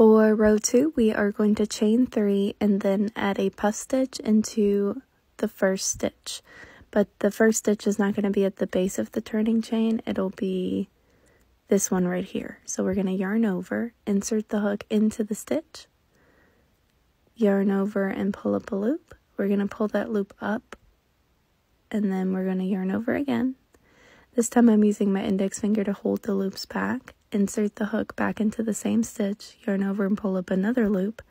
For row two, we are going to chain three and then add a puff stitch into the first stitch. But the first stitch is not going to be at the base of the turning chain. It'll be this one right here. So we're going to yarn over, insert the hook into the stitch, yarn over and pull up a loop. We're going to pull that loop up and then we're going to yarn over again. This time I'm using my index finger to hold the loops back, insert the hook back into the same stitch, yarn over and pull up another loop,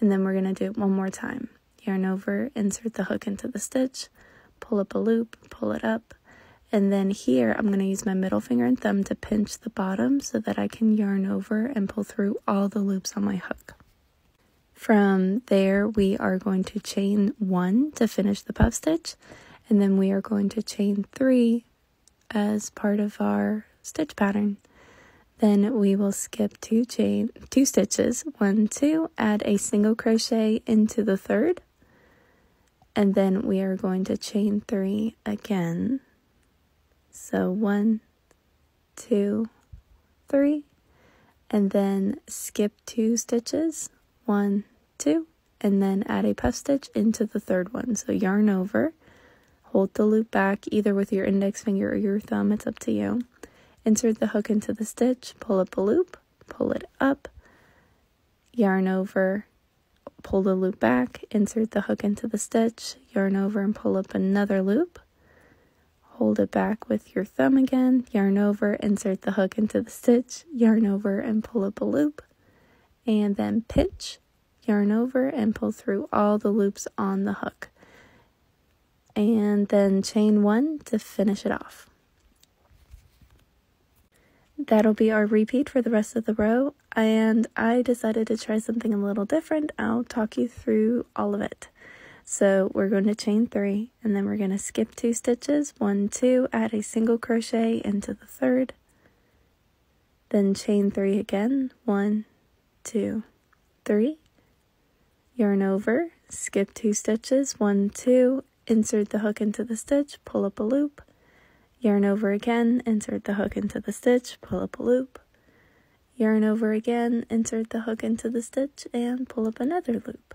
and then we're going to do it one more time. Yarn over, insert the hook into the stitch, pull up a loop, pull it up, and then here I'm going to use my middle finger and thumb to pinch the bottom so that I can yarn over and pull through all the loops on my hook. From there, we are going to chain one to finish the puff stitch, and then we are going to chain three as part of our stitch pattern. Then we will skip two chain two stitches, one, two, add a single crochet into the third, and then we are going to chain three again. So one, two, three, and then skip two stitches, one, two, and then add a puff stitch into the third one. So yarn over, hold the loop back either with your index finger or your thumb, it's up to you. Insert the hook into the stitch, pull up a loop, pull it up, yarn over, pull the loop back, insert the hook into the stitch, yarn over and pull up another loop. Hold it back with your thumb again, yarn over, insert the hook into the stitch, yarn over and pull up a loop, and then pinch, yarn over and pull through all the loops on the hook. And then chain one to finish it off. That'll be our repeat for the rest of the row, and I decided to try something a little different. I'll talk you through all of it. So we're going to chain three, and then we're going to skip two stitches, one, two, add a single crochet into the third, then chain three again, one, two, three, yarn over, skip two stitches, one, two, insert the hook into the stitch, pull up a loop, yarn over again, insert the hook into the stitch, pull up a loop, yarn over again, insert the hook into the stitch, and pull up another loop.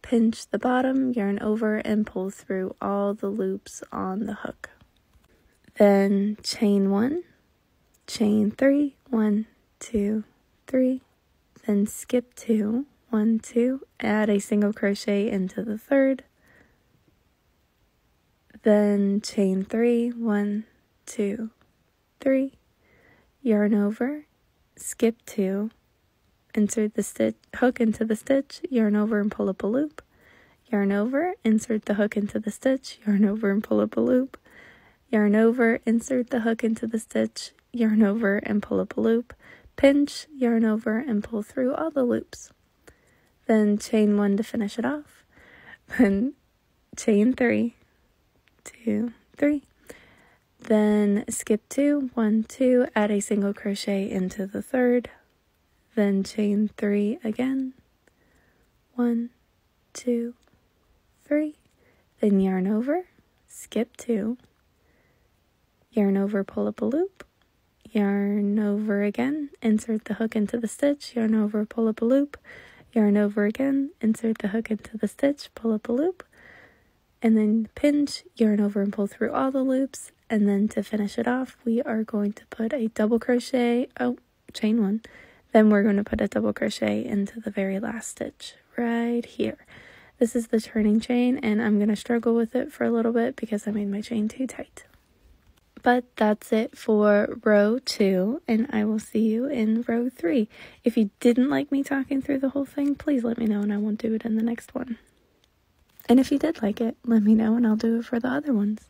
Pinch the bottom, yarn over, and pull through all the loops on the hook. Then chain one, chain three, one, two, three, then skip two, one, two, add a single crochet into the third, then chain three, one, two, three, yarn over, skip two, insert the stitch hook into the stitch, yarn over and pull up a loop, yarn over, insert the hook into the stitch, yarn over and pull up a loop, yarn over, insert the hook into the stitch, yarn over and pull up a loop, pinch, yarn over and pull through all the loops. Then chain one to finish it off. Then chain three, two, three. Then skip two, one, two, add a single crochet into the third, then chain three again, one, two, three, then yarn over, skip two, yarn over, pull up a loop, yarn over again, insert the hook into the stitch, yarn over, pull up a loop, yarn over again, insert the hook into the stitch, pull up a loop, and then pinch, yarn over and pull through all the loops, and then to finish it off, we are going to put a double crochet, oh, chain one, then we're going to put a double crochet into the very last stitch right here. This is the turning chain, and I'm going to struggle with it for a little bit because I made my chain too tight. But that's it for row two, and I will see you in row three. If you didn't like me talking through the whole thing, please let me know, and I won't do it in the next one. And if you did like it, let me know, and I'll do it for the other ones.